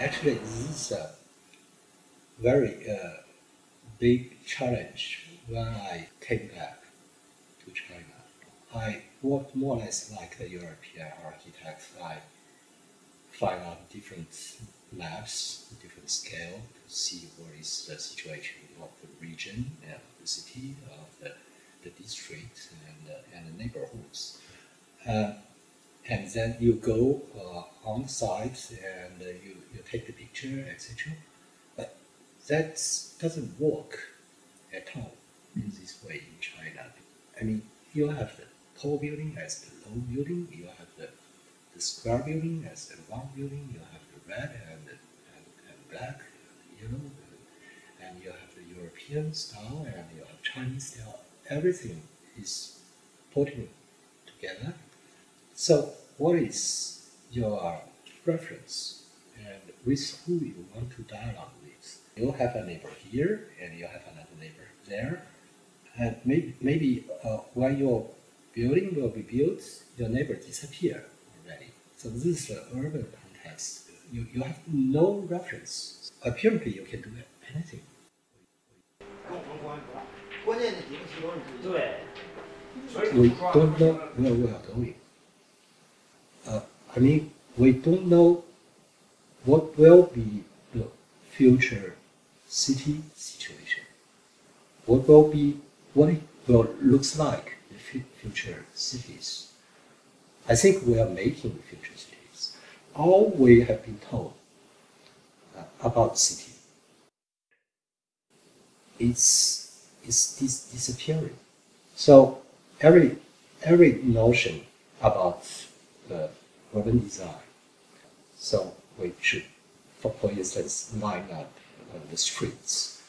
actually, this is a very uh, big challenge when I came back to China. I worked more or less like a European architect. I find out different maps, different scale to see what is the situation of the region, uh, the city, of the, the district, and, uh, and the neighborhoods. Uh, and then you go uh, on site and uh, you take the picture, etc. But that doesn't work at all in mm. this way in China. I mean, you have the tall building as the low building, you have the, the square building as the round building, you have the red and, and, and black, yellow, and you have the European style and you have Chinese style. Everything is putting together. So, what is your preference and with who you want to dialogue with? You have a neighbor here and you have another neighbor there. And maybe, maybe uh, when your building will be built, your neighbor disappear already. So this is the urban context. You, you have no reference. Apparently, you can do anything. 关键的几个细胞你自己对， We don't know where we are going. Uh, I mean, we don't know what will be the future city situation. What will be, what it will looks like the fu- future cities. I think we are making the future cities. All we have been told uh, about city is is dis- disappearing. So every every notion about the urban design. So we should, for, instance, line up the streets,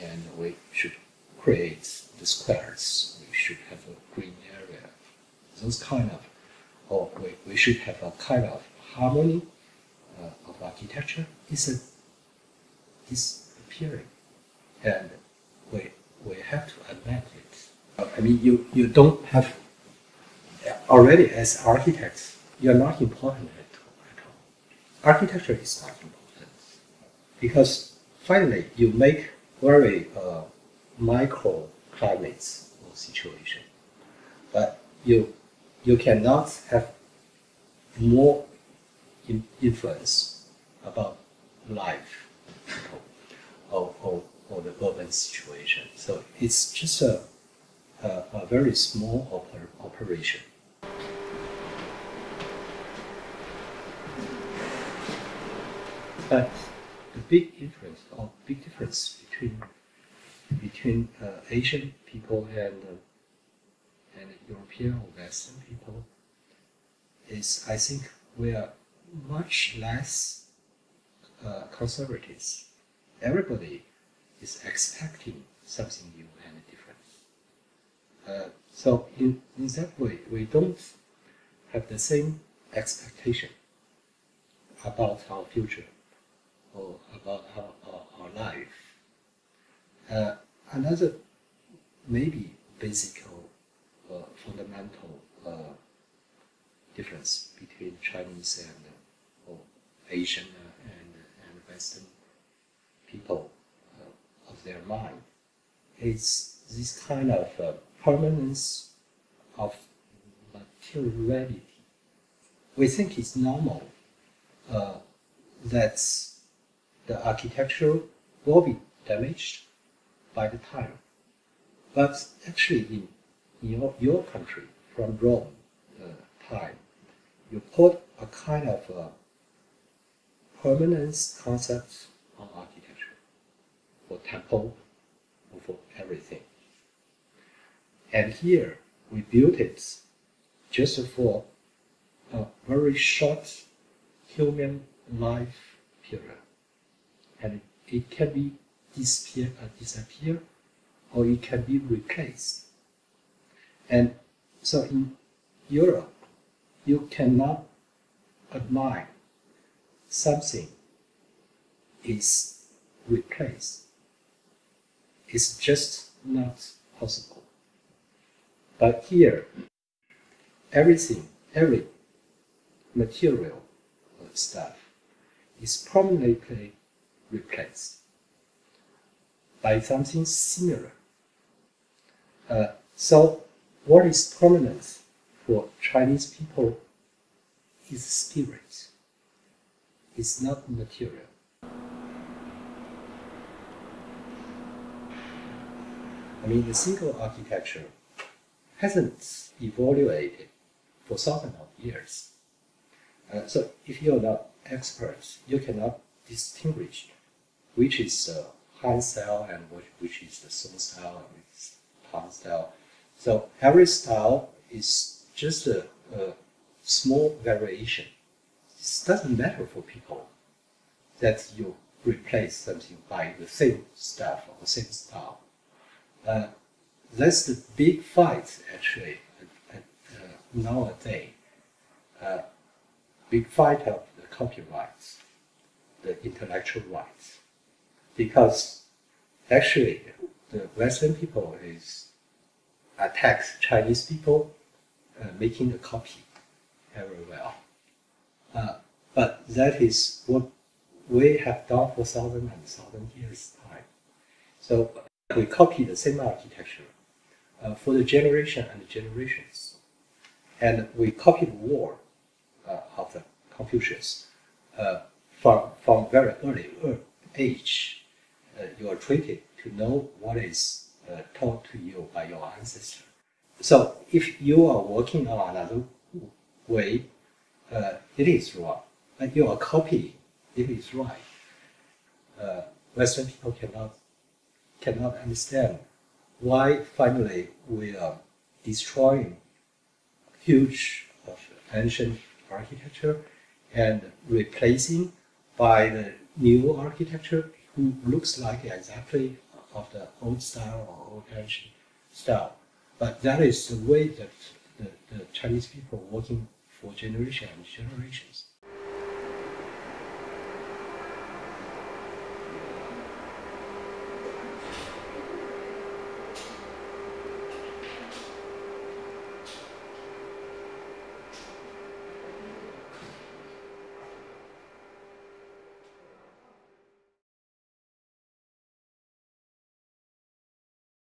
and we should create the squares. We should have a green area. Those kind of, or we, we should have a kind of harmony uh, of architecture. Is disappearing, and we we have to admit it. I mean, you, you don't have already as architects, you're not important at all. At all. Architecture is not important because finally you make very uh, micro climates or situation, but you you cannot have more in, influence about life or, or, or the urban situation. So it's just a, a, a very small oper, operation. But the big difference or big difference between between uh, Asian people and uh, and European or Western people is I think we are much less uh, conservative. Everybody is expecting something new and different. Uh, so in, in that way, we don't have the same expectation about our future or about our, our, our life. Uh, another maybe basic or uh, fundamental uh, difference between Chinese and uh, or Asian uh, and, and Western people uh, of their mind is this kind of permanence of materiality. We think it's normal that the architecture will be damaged by the time. But actually, in, in your, your country, from Rome uh, time, you put a kind of uh, permanence concept on architecture for temple or for everything. And here we built it just for a very short human life period. And it can be disappear, uh, disappear or it can be replaced. And so in Europe, you cannot admire something is replaced. It's just not possible. But here, everything, every material stuff is permanently replaced by something similar. Uh, so, what is permanent for Chinese people is spirit. It's not material. I mean, the single architecture hasn't evaluated for thousands of years. Uh, so if you're not experts, you cannot distinguish which is the Han style and which, which is the Song style and which is Tang style. So every style is just a, a small variation. It doesn't matter for people that you replace something by the same stuff or the same style. Uh, that's the big fight actually uh, nowadays. Uh, big fight of the copyrights, the intellectual rights, because actually the Western people is attacks Chinese people uh, making a copy very well. Uh, but that is what we have done for thousand and thousand years time. So we copy the same architecture uh, for the generation and generations. And we copied the war uh, of the Confucius uh, from, from very early age. Uh, you are treated to know what is uh, taught to you by your ancestor. So if you are working on another way, uh, it is wrong. And you are copying, it is right. Western people cannot cannot understand why finally we are destroying huge of ancient architecture and replacing by the new architecture who looks like exactly of the old style or old ancient style. But that is the way that the, the Chinese people working for generations and generations.